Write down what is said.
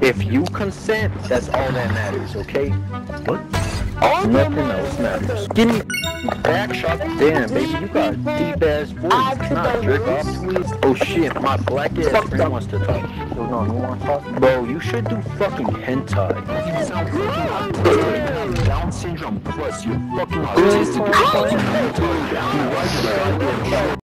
If you consent, that's all that matters, okay? What? Nothing else matters. Give me back shot. Damn, baby, you got a deep ass voice. It's not jerk off? Oh shit, my black ass friend wants to talk. Yo, no, you want to talk? Bro, you should do fucking hentai. Down syndrome plus, you're fucking autistic.